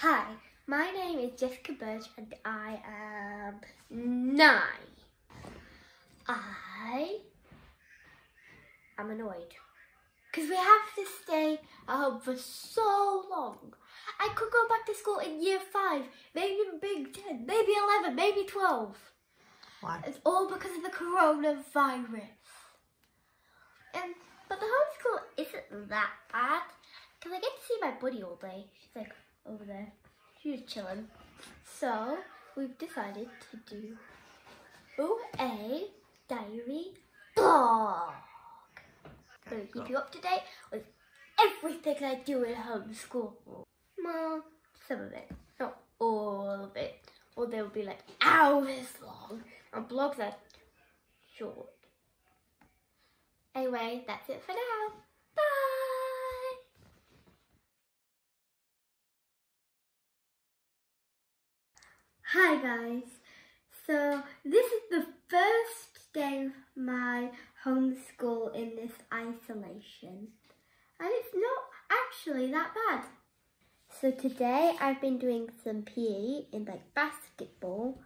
Hi, my name is Jessica Birch and I am nine. I am annoyed because we have to stay at home for so long. I could go back to school in year five, maybe in big 10, maybe 11, maybe 12. Why? It's all because of the coronavirus. And but the homeschool isn't that bad because I get to see my buddy all day. She's like over there. She's chilling. So we've decided to do ooh, a diary blog. So Okay, keep you up to date with everything I do at homeschool. Well, some of it, not all of it. Or they'll be like hours long. And blogs are short. Anyway, that's it for now. Hi guys. So this is the first day of my homeschool in this isolation. And it's not actually that bad. So today I've been doing some PE in like basketball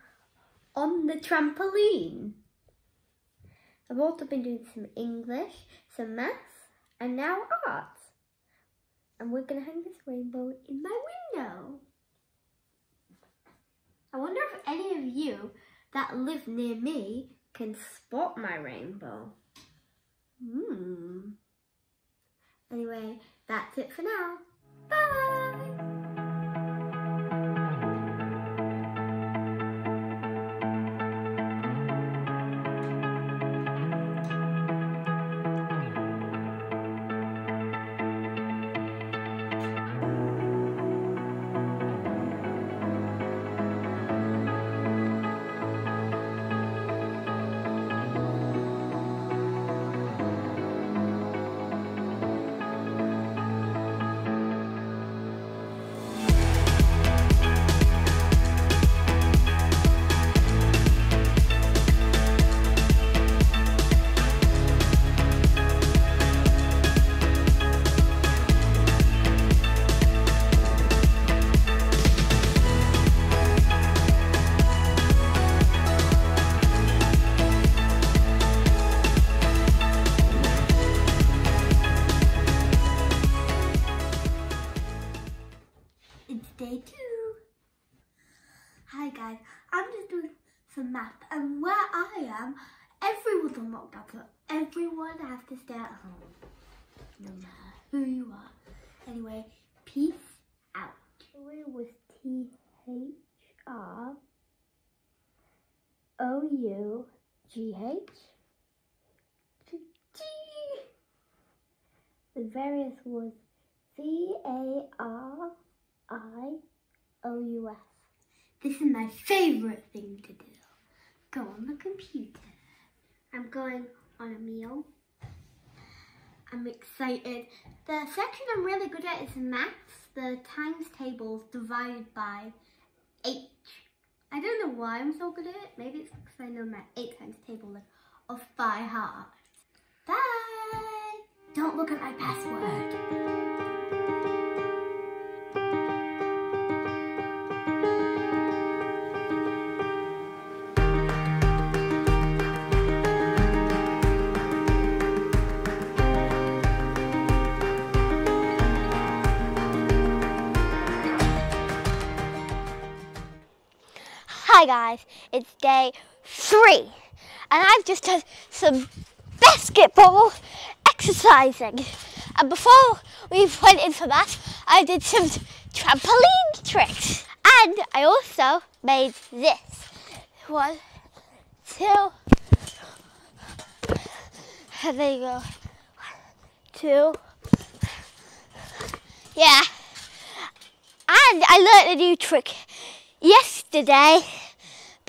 on the trampoline. I've also been doing some English, some maths, and now art. And we're gonna hang this rainbow in my window. I wonder if any of you that live near me can spot my rainbow. Hmm. Anyway, that's it for now. Bye! Hi guys, I'm just doing some math and where I am, everyone's on lockdown, so everyone has to stay at home. No matter who you are. Anyway, peace out. It was T H R O U G H G. The various was C A R I O U S. This is my favorite thing to do. Go on the computer. I'm going on a meal. I'm excited. The section I'm really good at is maths. The times tables divided by H. I don't know why I'm so good at it. Maybe it's because I know my 8 times table off by heart. Bye! Don't look at my password. Hi guys, it's day three, and I've just done some basketball exercising. And before we went into that, I did some trampoline tricks, and I also made this. One, two, and there you go. Two, yeah. And I learned a new trick yesterday,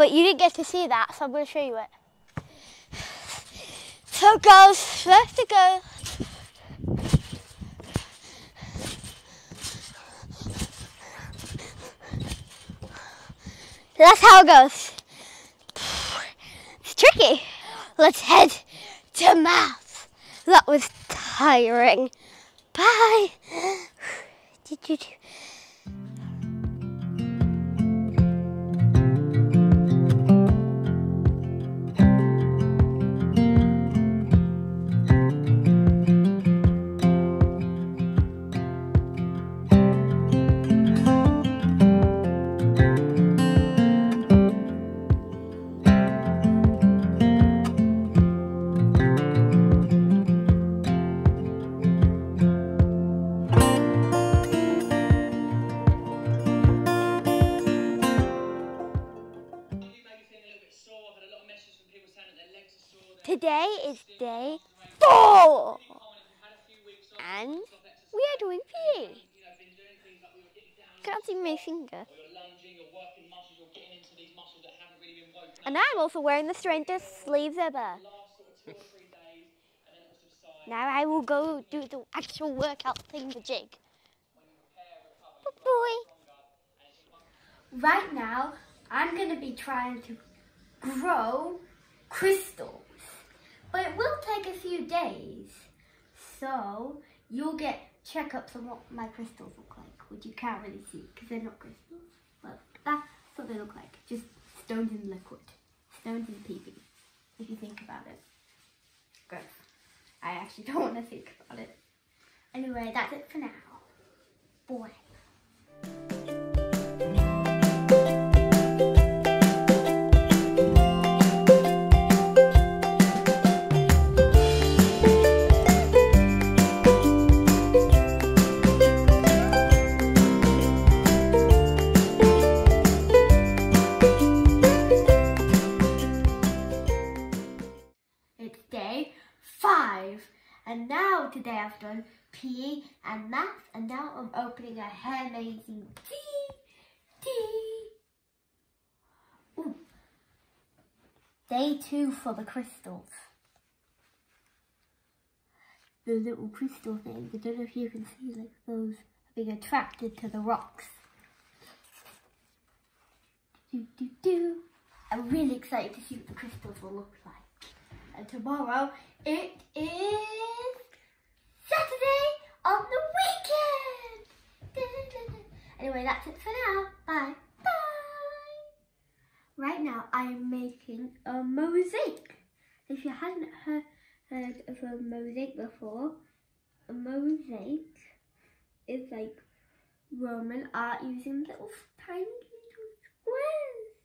but you didn't get to see that, so I'm going to show you it. So girls, first it go. That's how it goes. It's tricky. Let's head to math. That was tiring. Bye. Today is day four. And we are doing PE. Can't see my finger. And I'm also wearing the strangest sleeves ever. now I will go do the actual workout thing, the jig. Boy. Right now, I'm going to be trying to grow crystals. But it will take a few days. So, you'll get checkups on what my crystals look like, which you can't really see because they're not crystals. But that's what they look like. Just stones in liquid. Stones in PB, if you think about it. Good. I actually don't want to think about it. Anyway, that's it for now. Boy. And now today I've done PE and maths and now I'm opening a hair amazing tea. Tea. Ooh. Day two for the crystals. The little crystal things. I don't know if you can see like those being attracted to the rocks. Do, do, do. I'm really excited to see what the crystals will look like. And tomorrow it is Saturday on the weekend. Anyway, that's it for now. Bye. Bye. Right now I am making a mosaic. If you hadn't heard, heard of a mosaic before, a mosaic is like Roman art using little tiny little squares.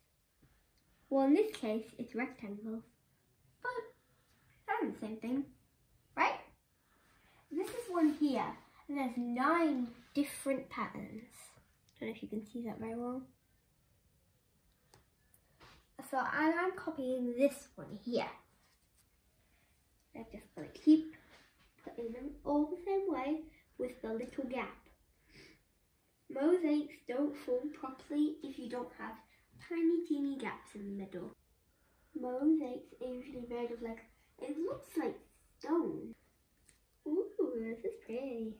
Well, in this case, it's rectangles, kind of the same thing, right? This is one here, and there's nine different patterns. I don't know if you can see that very well. So and I'm copying this one here. I'm just gonna keep putting them all the same way with the little gap. Mosaics don't form properly if you don't have tiny teeny gaps in the middle. Mosaics are usually made of like it looks like stone. Ooh, this is pretty.